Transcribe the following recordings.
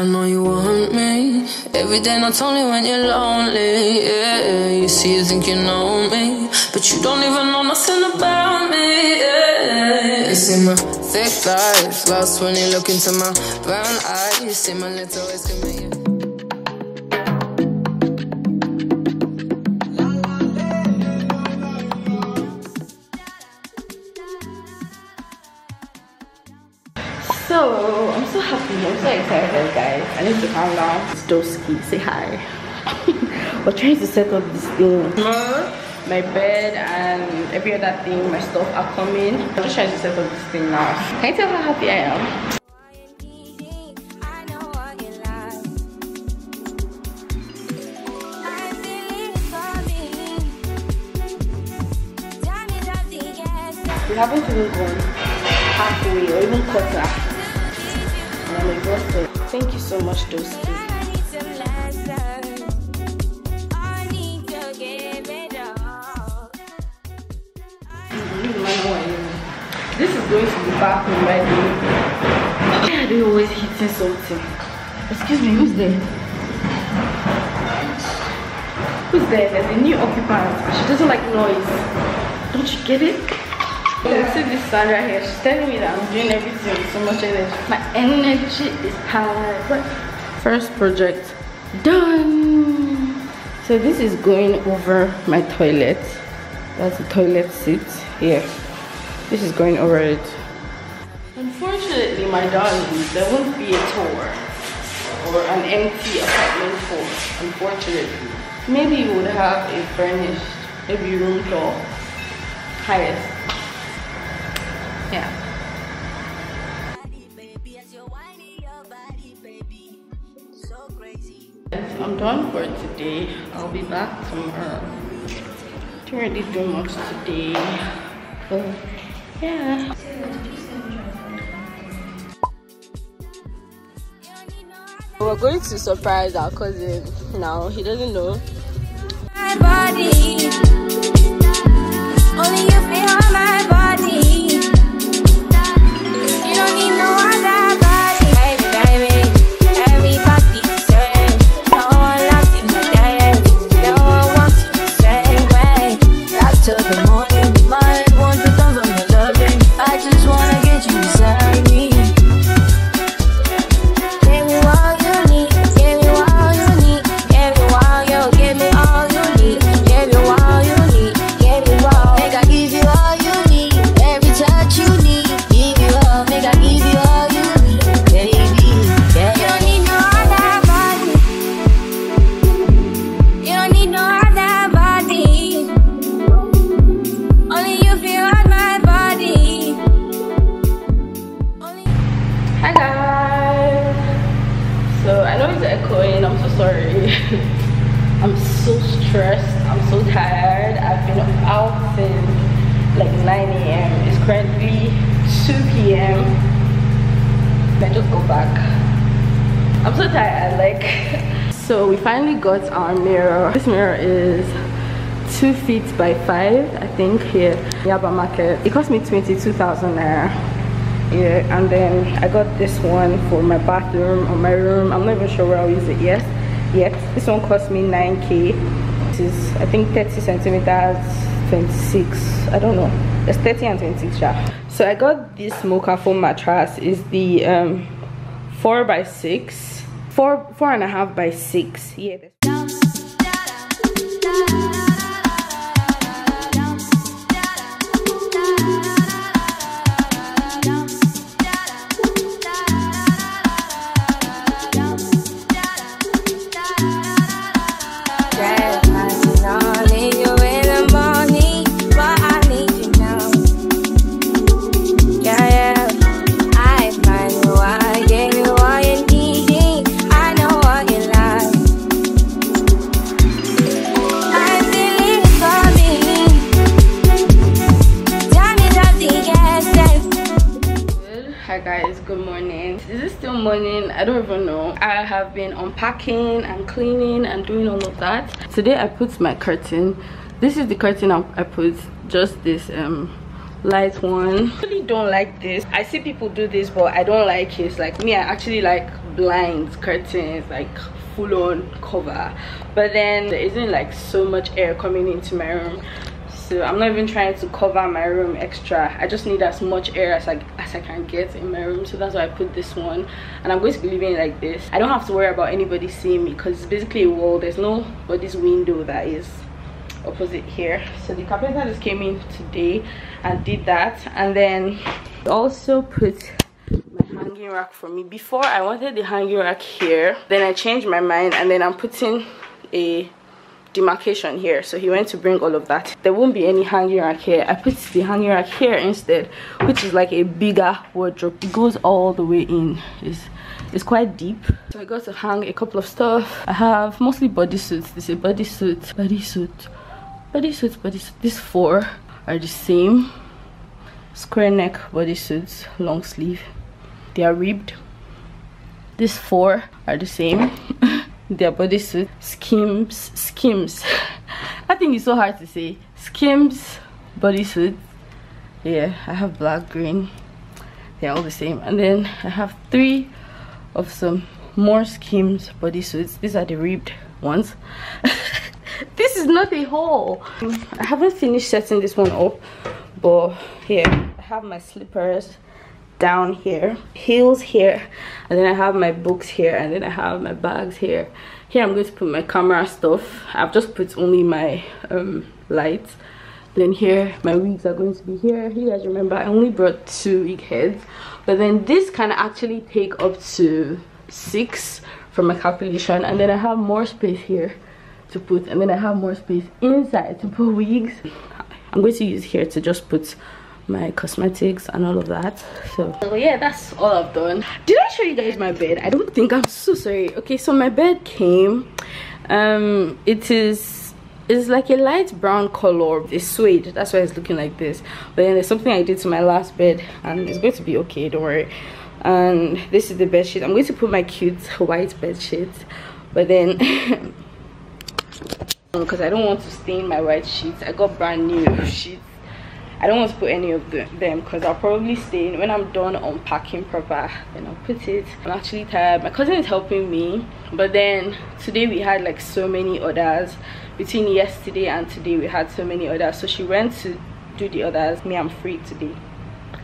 I know you want me every day, not only when you're lonely. Yeah, you see, you think you know me, but you don't even know nothing about me. Yeah, you see my thick thighs, lost when you look into my brown eyes. You see my little ways commit you. I'm so happy, I'm so excited guys. I need to calm down. It's Doski, say hi. We're trying to set up this thing. My bed and every other thing, my stuff are coming. I'm just trying to set up this thing now. Can you tell how happy I am? We haven't even gone halfway or even quarter. And I'm. Thank you so much, Doski. This is going to the bathroom by the Why are they always hitting something? Excuse me, who's there? Who's there? There's a new occupant. She doesn't like noise. Don't you get it? See this right here, she's telling me that I'm doing everything so much energy. My energy is high. First project done. So this is going over my toilet. That's the toilet seat here. This is going over it. Unfortunately, my darlings, there won't be a tour or an empty apartment tour. Unfortunately, maybe you would have a furnished, maybe room tour, highest. Yeah. I'm done for today. I'll be back tomorrow. Didn't really do much today. But yeah. We're going to surprise our cousin now. He doesn't know. I'm so stressed. I'm so tired. I've been out since like 9 a.m. It's currently 2 p.m. I just go back. I'm so tired. Like, so we finally got our mirror. This mirror is two feet by five, I think, here Yaba Market. It cost me 22,000 naira. Yeah, and then I got this one for my bathroom or my room. I'm not even sure where I'll use it yet. Yet this one cost me 9k. This is I think 30 centimeters, 26. I don't know. It's 30 and 26. Yeah. So I got this Mouka foam mattress. Is the um four by six, four four and a half by six. Yeah. I have been unpacking and cleaning and doing all of that. Today I put my curtain. This is the curtain I I put. Just this um light one. I really don't like this. I see people do this, but I don't like it. Like me, I actually like blinds curtains like full-on cover but then there isn't like so much air coming into my room i'm not even trying to cover my room extra. I just need as much air as i as i can get in my room. So that's why i put this one. And i'm going to be leaving it like this. I don't have to worry about anybody seeing me because it's basically a wall. There's no but this window that is opposite here. So the carpenter just came in today and did that. And then also put my hanging rack for me. Before i wanted the hanging rack here. Then i changed my mind and then i'm putting a demarcation here. So he went to bring all of that. There won't be any hanging rack here. I put the hanging rack here instead which is like a bigger wardrobe. It goes all the way in. It's it's quite deep. So i got to hang a couple of stuff. I have mostly bodysuits. This is a bodysuit bodysuit bodysuits bodysuit. These four are the same. Square neck bodysuits long sleeve. They are ribbed. These four are the same their bodysuit skims skims. I think it's so hard to say. Skims bodysuit yeah i have black green. They're all the same. And then i have three of some more skims bodysuits these are the ribbed ones. This is not a haul. I haven't finished setting this one up but here i have my slippers down here heels here and then i have my books here and then i have my bags here. Here i'm going to put my camera stuff. I've just put only my um, lights. Then here my wigs are going to be here. You guys remember i only brought two wig heads. But then this can actually take up to six from my calculation. And then i have more space here to put and then i have more space inside to put wigs. I'm going to use here to just put my cosmetics and all of that. So, so yeah that's all i've done. Did i show you guys my bed? I don't think i'm so sorry. Okay so my bed came. Um it is it's like a light brown color. It's suede. That's why it's looking like this. But then there's something i did to my last bed and it's going to be okay don't worry. And this is the bed sheet. I'm going to put my cute white bed sheet. But then because i don't want to stain my white sheets. I got brand new sheets I don't want to put any of them because I'll probably stain when I'm done unpacking proper then I'll put it I'm actually tired my cousin is helping me but then today we had like so many orders. Between yesterday and today we had so many orders. So she went to do the others me I'm free today.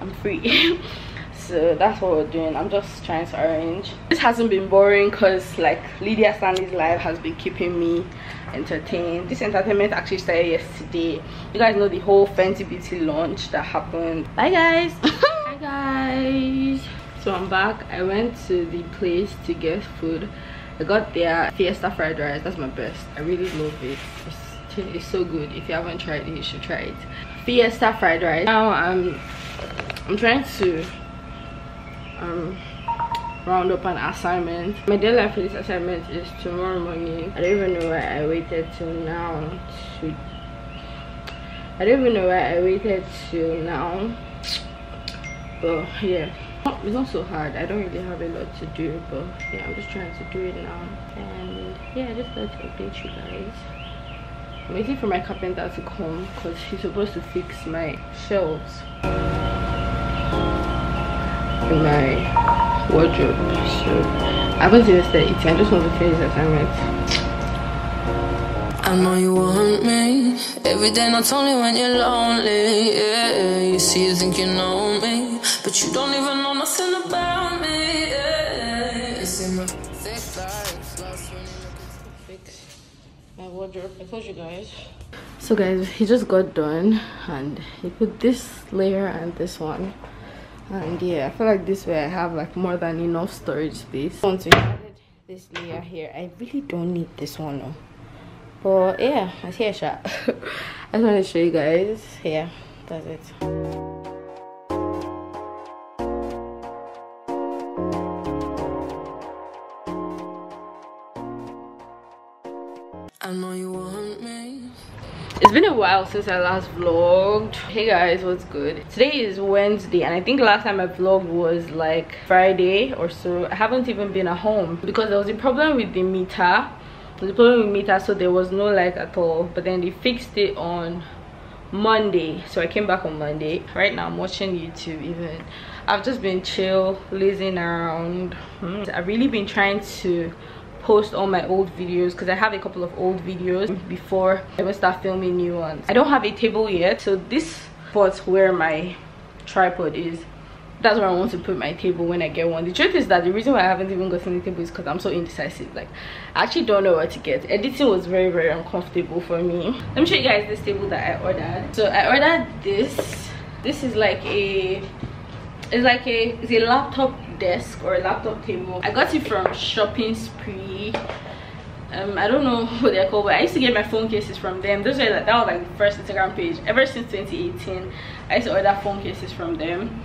I'm free so that's what we're doing. I'm just trying to arrange. This hasn't been boring because like lydia stanley's live has been keeping me entertained. This entertainment actually started yesterday. You guys know the whole fenty beauty launch that happened. Bye guys. Hi guys. So i'm back. I went to the place to get food. I got their fiesta fried rice. That's my best. I really love it. It's, it's so good. If you haven't tried it you should try it. Fiesta fried rice. Now i'm i'm trying to um, round up an assignment. My deadline for this assignment is tomorrow morning. I don't even know why I waited till now to I don't even know why I waited till now. But yeah. It's not so hard. I don't really have a lot to do, but yeah, I'm just trying to do it now. And yeah, I just thought to update you guys. I'm waiting for my carpenter to come because he's supposed to fix my shelves my wardrobe so i haven't even started eating i just want to finish the assignment I know you want me every day, not only when you're lonely. Yeah, you see, you think you know me, but you don't even know nothing about me. Yeah, it's in my thick life, lost when you look fix my wardrobe. I told you guys. So guys, he just got done, and he put this layer and this one and yeah i feel like this way i have like more than enough storage space. Once we added this layer here i really don't need this one though but yeah i see a shot i just want to show you guys. Yeah that's it while since i last vlogged. Hey guys what's good? Today is wednesday and i think last time i vlogged was like friday or so. I haven't even been at home because there was a problem with the meter. The problem with meter so there was no light at all. But then they fixed it on monday so i came back on monday. Right now i'm watching youtube even. I've just been chill lazing around. Hmm. i've really been trying to post all my old videos because i have a couple of old videos before i will start filming new ones i don't have a table yet so this spot where my tripod is that's where I want to put my table when I get one. The truth is that the reason why I haven't even gotten the table is because I'm so indecisive. Like, I actually don't know what to get. Editing was very, very uncomfortable for me. Let me show you guys this table that I ordered. So I ordered this. This is like a, it's like a, it's a laptop desk or a laptop table. I got it from Shopping Spree. Um, I don't know what they're called, but I used to get my phone cases from them. Those like, that was like the first Instagram page. Ever since 2018, I used to order phone cases from them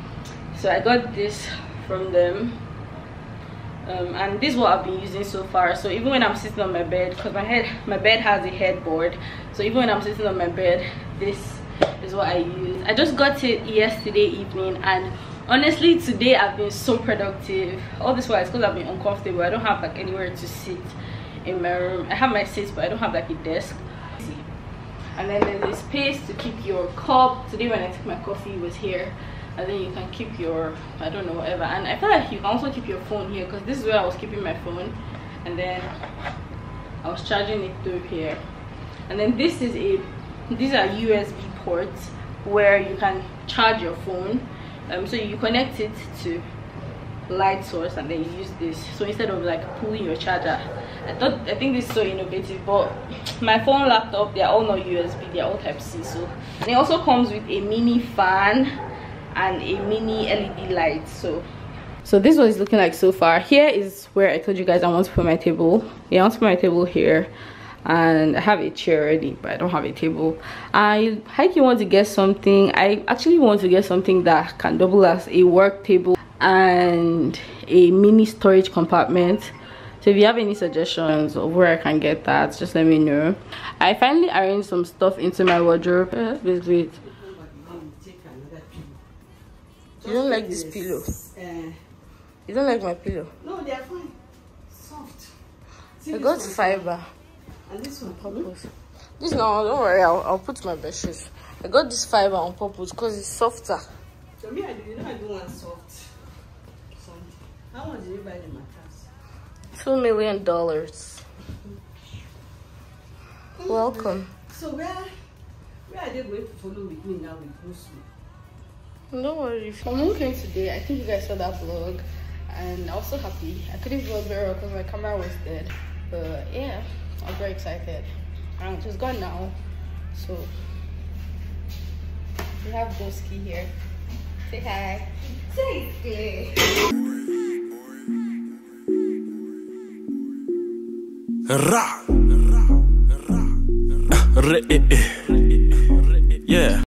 so i got this from them um, and this is what i've been using so far so even when i'm sitting on my bed because my head my bed has a headboard so even when i'm sitting on my bed this is what i use i just got it yesterday evening and honestly today i've been so productive. All this while it's because i've been uncomfortable. I don't have like anywhere to sit in my room. I have my seats but i don't have like a desk. And then there's a space to keep your cup. Today when i took my coffee was here. And then you can keep your i don't know whatever. And i feel like you can also keep your phone here because this is where i was keeping my phone. And then i was charging it through here. And then this is a these are usb ports where you can charge your phone um, so you connect it to light source and then you use this. So instead of like pulling your charger i thought i think this is so innovative but my phone laptop they're all not usb they're all type c so. And it also comes with a mini fan and a mini led light so. So this is what it's looking like so far. Here is where i told you guys i want to put my table. Yeah i want to put my table here and i have a chair already but i don't have a table i highly want to get something i actually want to get something that can double as a work table and a mini storage compartment so if you have any suggestions of where i can get that just let me know i finally arranged some stuff into my wardrobe basically you don't like this, this pillow? Uh, you don't like my pillow? No, they are fine. Soft. See I got fiber. And this one? purpose. Hmm? This no, don't worry. I'll, I'll put my best shoes. I got this fiber on purpose because it's softer. So me, I do, you know I do want soft. Something. How much did you buy the mattress? Two million dollars. Mm-hmm. Welcome. So where, where are they going to follow with me now with Musu? No worries. I'm moving today. I think you guys saw that vlog. And I was so happy. I couldn't vlog very well because my camera was dead. But yeah, I'm very excited. And she's gone now. So we have Boski here. Say hi. Say Ra. Ra. Ra. Yeah.